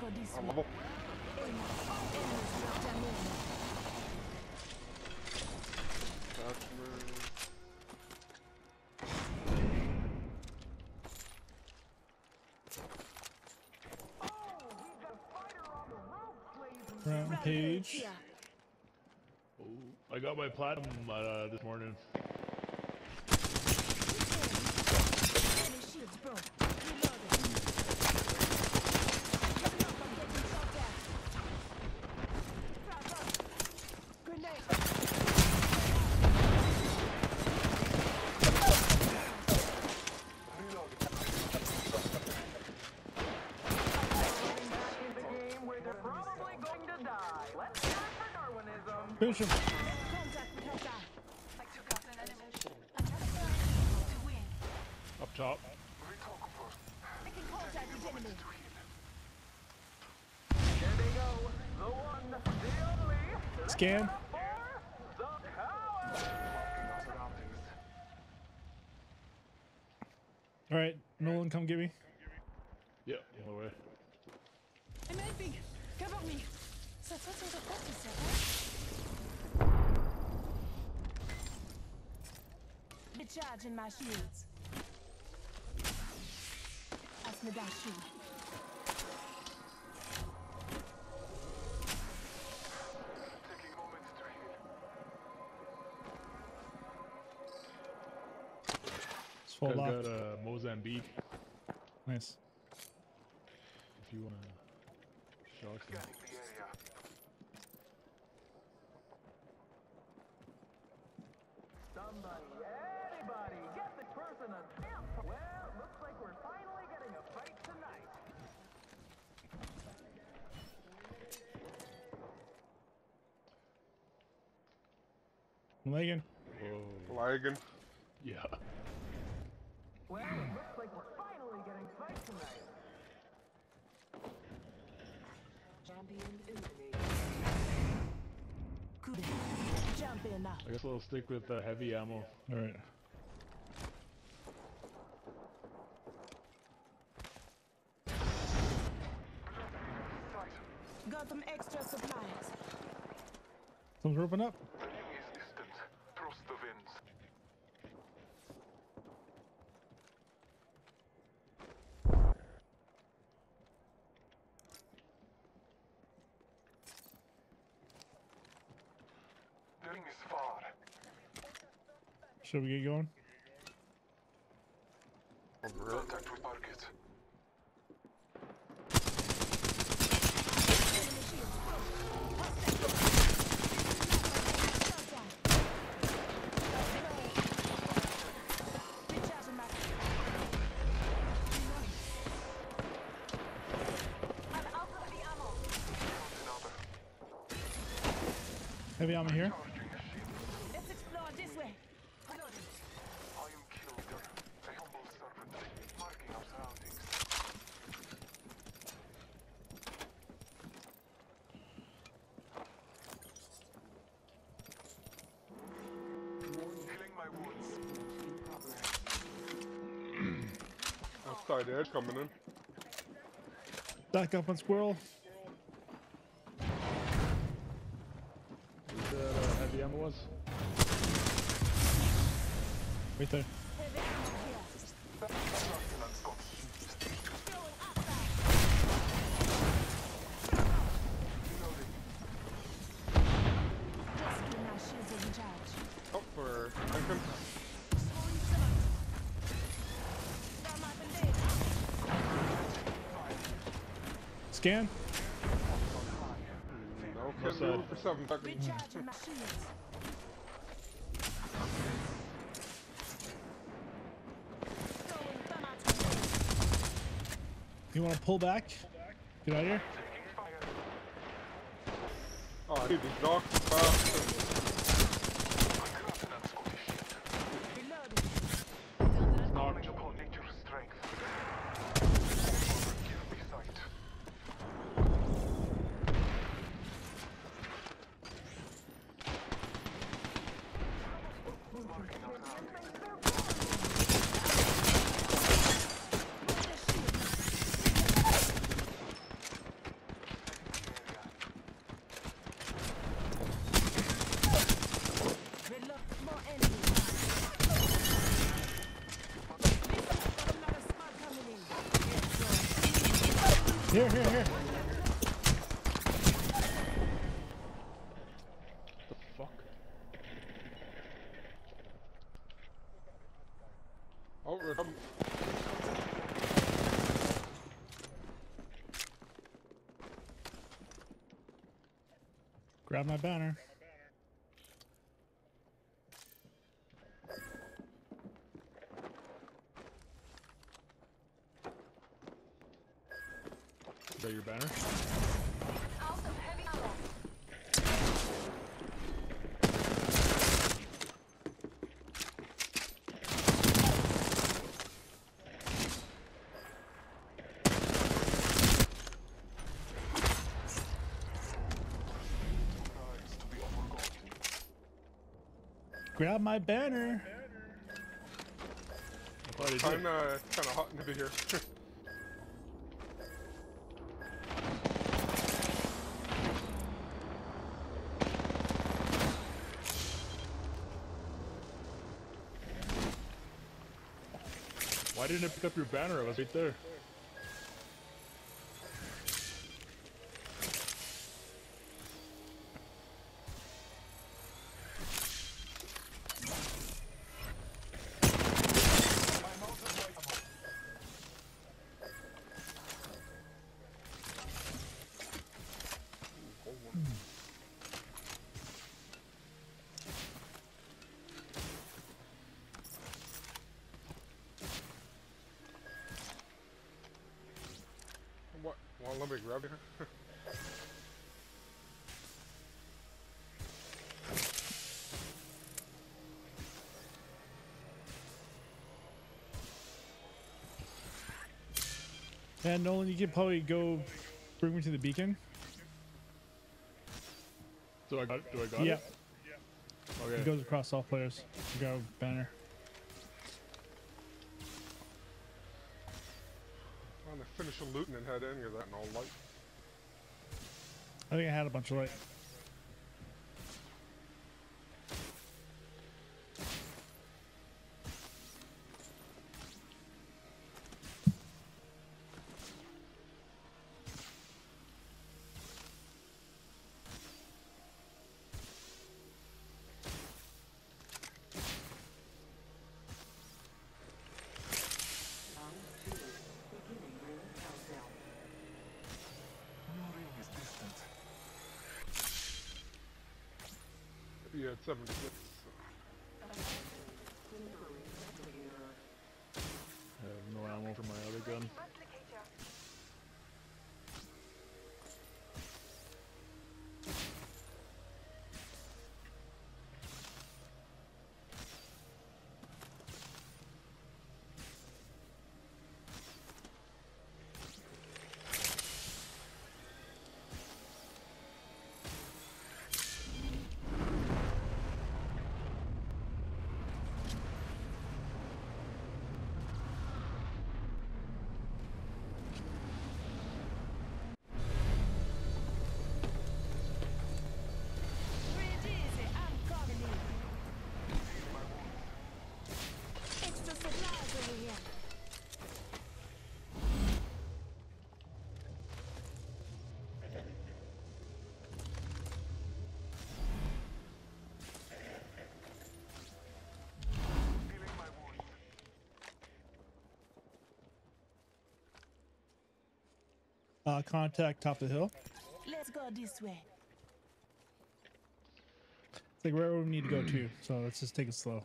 go this way. Anlama. Enemies dropped down in. Kaçma. Rampage. Oh, I got my platinum uh, this morning. Enemy shields broke. Reloading. Heads up, I'm getting shot at. Frag up. Grenade. in the game where they're probably going to die. Let's go for Darwinism. Finish him. Contact with Hellfire. I took out an enemy. Another to win. Up top. Making contact with enemy. There they go. The one, the only. Let's Scan. go for the power. All right, Nolan, come get me. Yep, on the way. I'm helping. Cover me. Ça fait sur the porte, ça Recharging my shields. Ask me that shield. It's full Guys locked. got uh, Mozambique. Nice. If you wanna shock them. Somebody, anybody, get the person a stamp. Well, looks like we're finally getting a fight tonight. Megan. Whoa. Lagging. Yeah. Well, it looks like we're finally getting fight tonight. Good. Jump in. I guess I'll stick with uh, heavy ammo. All right. Got some extra supplies. Roping up. Trust the winds. The ring is far. Should we get going? Contact with target. Enemy shields broke. Hostile. Recharging my I'm out of the ammo. Another. Heavy ammo here. Let's explore this way. I am Kilder, a humble servant, marking our surroundings. Healing my wounds. Outside edge coming in. Back up on squirrel. That uh, ammo was? Right there. Heavy Throwing thermite You want to pull back? Get out of here. Oh, dude, these dogs are fast. Ungrafenance of the shield. Reloading. Calling upon nature's strength. Forward, give me sight. Marking our surroundings. Here, here, here. The fuck? Oh, we're coming. Grab my banner. Is that your banner? Out of heavy ammo. Nice to be overgotten. Grab my banner. I thought he did. Kinda, kinda hot into here. Why didn't it pick up your banner? I was right there. What? Well, let me grab you. And Nolan, you can probably go bring me to the beacon. Do I got do I got Yeah, it? it Okay. goes across all players. You got a banner. I'm finish the looting and head in because that and all light. I think I had a bunch of light. Yeah, it's 76. Uh, contact top of the hill. Let's go this way. It's like where we need to go to. So let's just take it slow.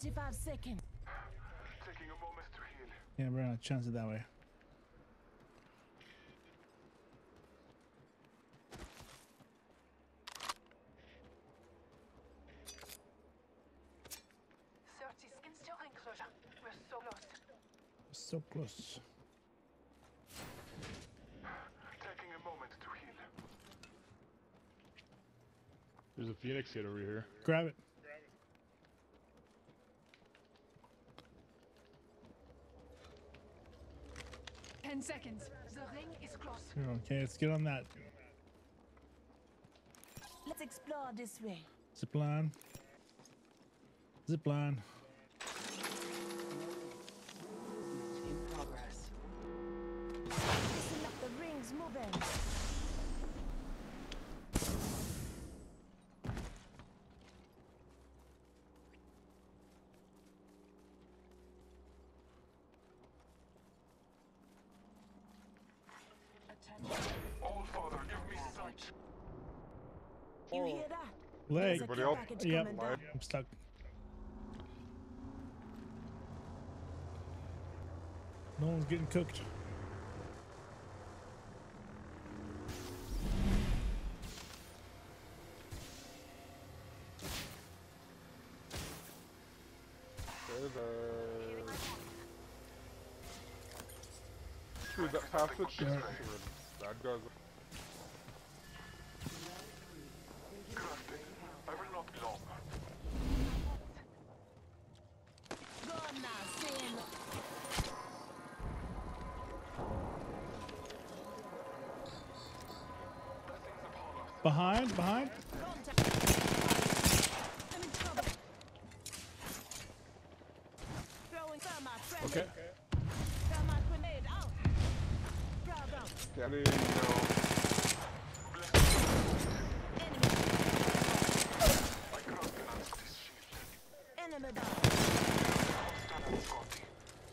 45 seconds. Taking a moment to heal. Yeah, we're gonna chance it that way. Thirty skins to enclosure. We're so close. So close. Taking a moment to heal. There's a phoenix kit over here. Grab it. Ten seconds. The ring is close. Okay, let's get on that. Let's explore this way. Zip line. Zip line. In progress. Listen up, the ring's moving. Attention. All father, give me sight. You oh. hear that? Leg. There's a Anybody care else? package Yep. coming. I'm stuck. No one's getting cooked. There's. Through that passage? Yeah. Where Bad guys. Up, Scotty.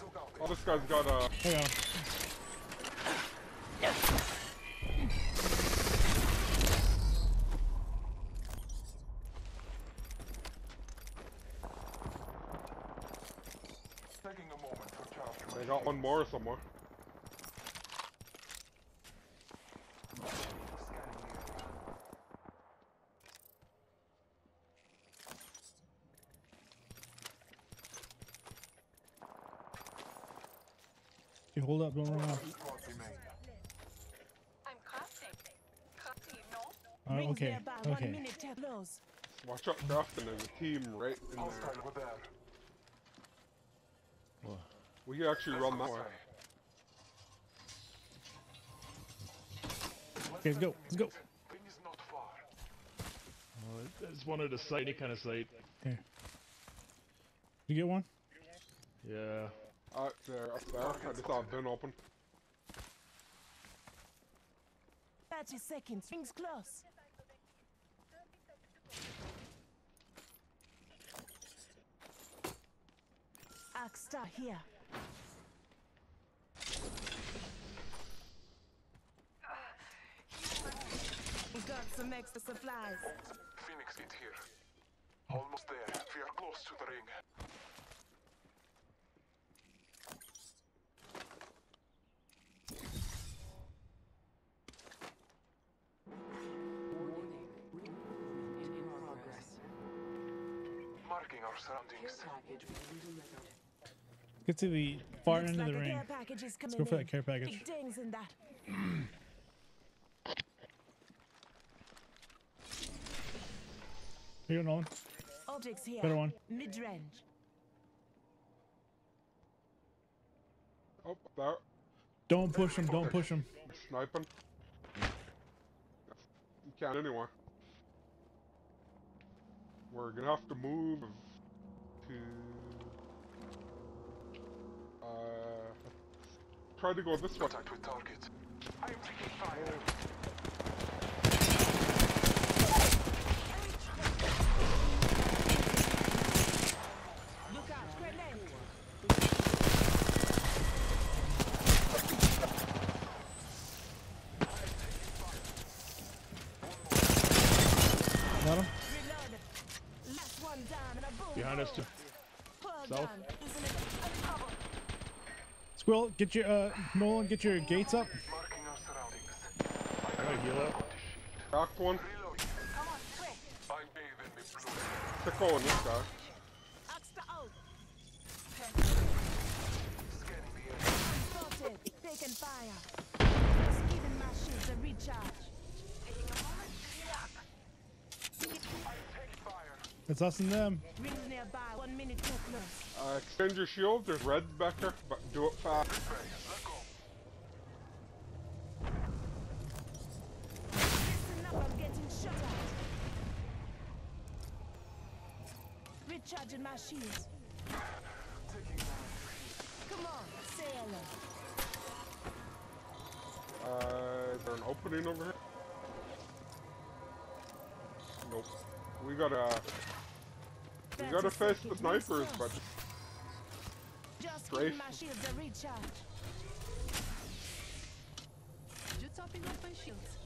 Look out, Oh, this guy's got a... Hang on. More somewhere. scanning. Okay, hold up, don't run off. Squad remain. I'm crafting. Crafting, no? Uh, okay, okay. minute till close. Watch out, Grafton. There's a team right in there. Hostile over there. We can actually run that way. Okay, let's go, let's go. Thing is not far. Uh, I just wanted a sight, any kind of sight. Here. You get one? Yeah. Out there, up there. I just saw a bin open. 30 seconds. Rings close. Arc star here. We got some extra supplies. Phoenix kit here. Almost there. We are close to the ring. Warning. Ring in progress. Marking our Care surroundings. Package being. Get to the far Looks end of the a ring. care package is coming go for in. that care package. Big dings in that. Here you go, Nolan. Objects here. Better one. Mid range. Oh, there. Don't push him, don't push him. Sniping. You can't anywhere. We're gonna have to move to. Uh. Try to go this way. Contact with target. I am taking fire. Look. Got him? Reload. Last one down and a boom. Behind us, too. Well South. Squirrel, get your uh Nolan, get your gates up. Marking our surroundings. Can I heal up? Cracked one. Reloading. Come on, quick. I'm bathing in blue. Pickle on this guy. Axta out. Scanning the area. Spotted. Taking fire. Just giving my shields a recharge. Taking a moment to heal up. It's us and them. Rings nearby. One minute too close. Uh, extend your shield. There's reds back there, but do it fast. Let go. Listen up, I'm getting shot at. Recharging my shields. Come on, say hello. Uh, is there an opening over here? Nope. We gotta, we 30 gotta face the snipers, but go. Just Strafe. my shields a recharge. Just topping off my shields.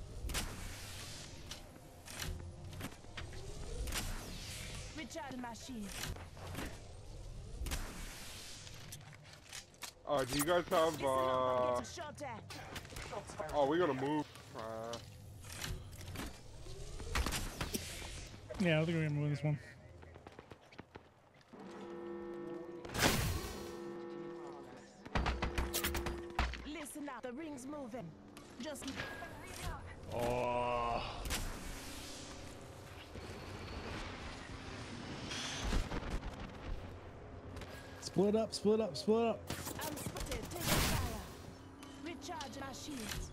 Recharging my shields. uh, do you guys have Listen up, I'm uh? getting shot at. Oh, we gotta move. Uh, Yeah, I think we're gonna win this one. Up, the ring's moving. Just Oh. Split up, split up, split up. I'm spotted. Taking fire. Recharging my shields.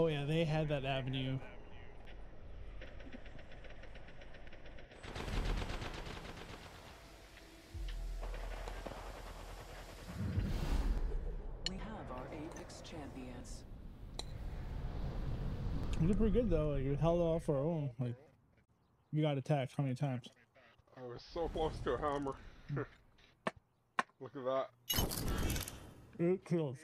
Oh yeah, they had that avenue. We have our Apex champions. We did pretty good though. Like we held off our own. Like we got attacked how many times? I was so close to a hammer. Look at that. Eight kills.